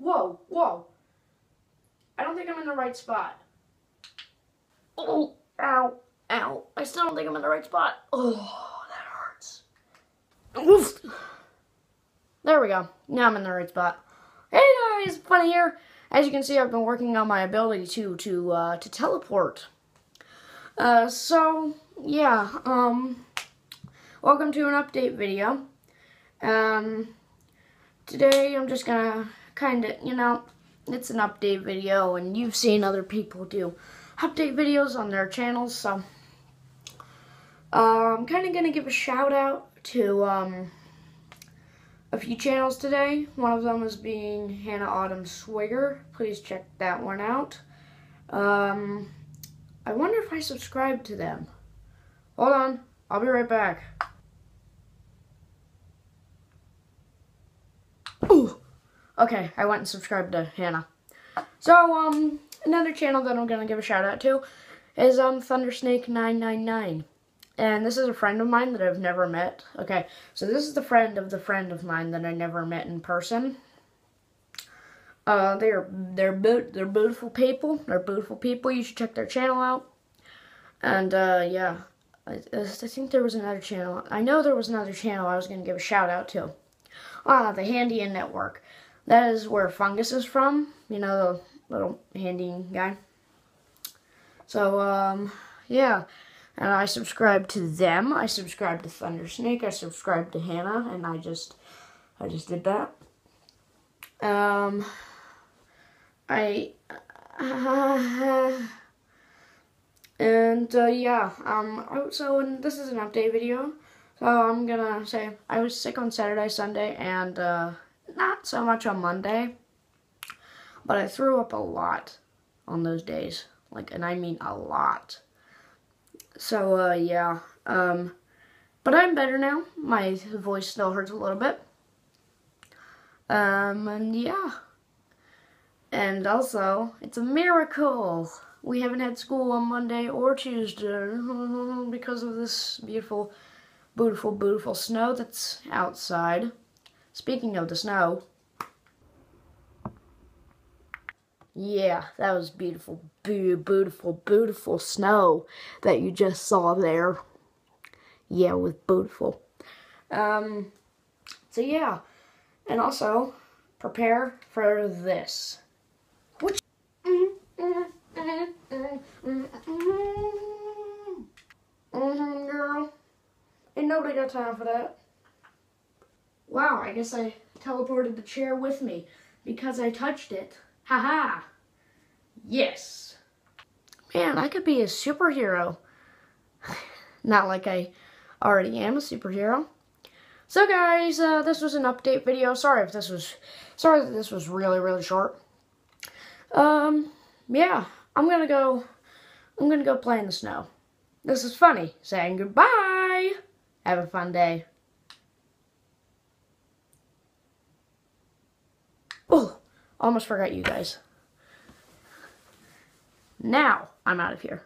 whoa, whoa. I don't think I'm in the right spot. Oh, ow, ow. I still don't think I'm in the right spot. Oh, that hurts. Oof. There we go. Now I'm in the right spot. Hey guys, funny here. As you can see, I've been working on my ability to to uh, to teleport. Uh, so yeah, um, welcome to an update video. Um, today I'm just gonna kind of, you know, it's an update video, and you've seen other people do update videos on their channels, so uh, I'm kind of gonna give a shout out to um a few channels today. One of them is being Hannah Autumn Swigger. Please check that one out. Um, I wonder if I subscribe to them. Hold on. I'll be right back. Ooh. Okay, I went and subscribed to Hannah. So, um, another channel that I'm going to give a shout out to is um Thundersnake999. And this is a friend of mine that I've never met. Okay, so this is the friend of the friend of mine that I never met in person. Uh, they're they're they're beautiful people. They're beautiful people. You should check their channel out. And uh, yeah, I, I think there was another channel. I know there was another channel I was going to give a shout out to. Ah, the Handian Network. That is where Fungus is from. You know, the little handy guy. So, um, yeah and I subscribe to them. I subscribe to Thundersnake. I subscribe to Hannah, and I just, I just did that. Um, I, uh, and uh, yeah. Um, oh, so and this is an update video. So I'm gonna say I was sick on Saturday, Sunday, and uh, not so much on Monday, but I threw up a lot on those days. Like, and I mean a lot. So, uh, yeah. Um, but I'm better now. My voice still hurts a little bit. Um, and yeah. And also, it's a miracle. We haven't had school on Monday or Tuesday because of this beautiful, beautiful, beautiful snow that's outside. Speaking of the snow, Yeah, that was beautiful, beautiful, beautiful snow that you just saw there. Yeah, it was beautiful. Um, so yeah, and also prepare for this. Which Mm-hmm, girl. Ain't nobody got time for that. Wow, I guess I teleported the chair with me because I touched it. Haha. -ha. Yes. Man, I could be a superhero. Not like I already am a superhero. So guys, uh, this was an update video. Sorry if this was, sorry that this was really, really short. Um, yeah, I'm gonna go, I'm gonna go play in the snow. This is funny, saying goodbye. Have a fun day. Oh, almost forgot you guys. Now, I'm out of here.